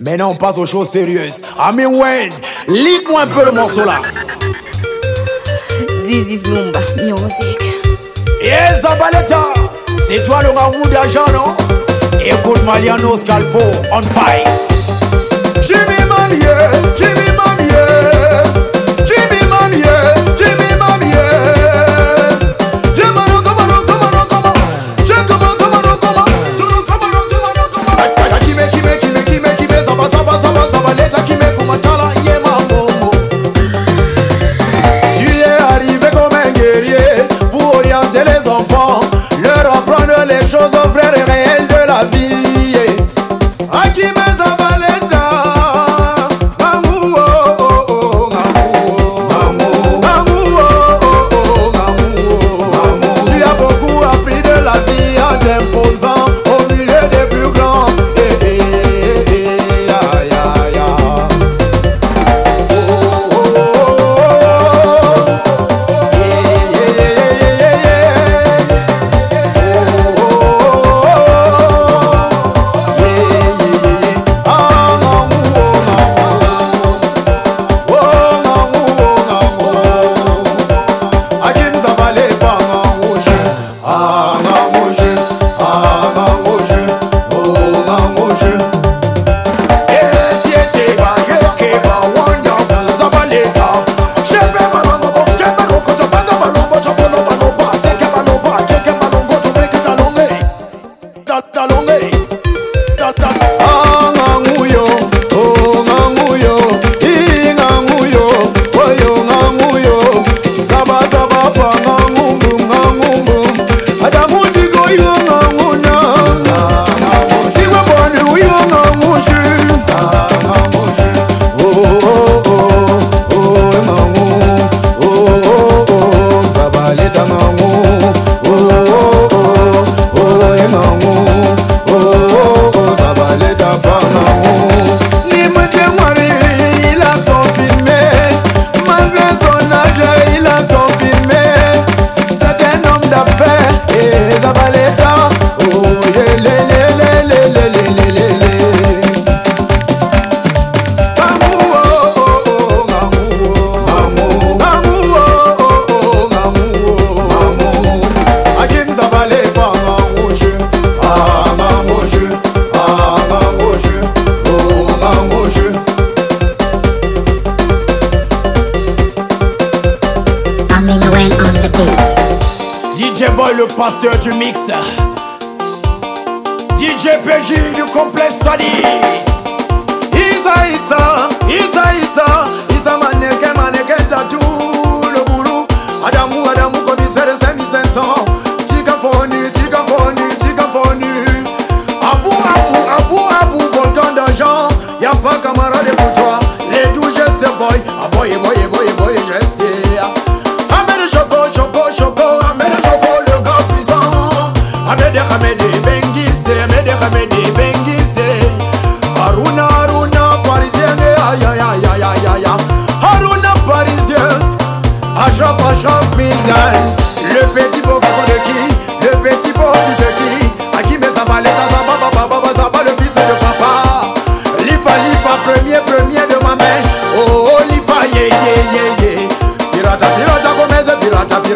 Maintenant, on passe aux choses sérieuses. Ah, Ami Wayne, lis-moi un peu le morceau là. This is Mumba Music. Yes, Zabaleta, c'est toi le ragout d'argent, non? Écoute Maliano Scalpo, on five. Jimmy Manier. Demons of DJ Boy, le pasteur du mix. DJ PJ du complexe Sadi.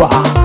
power.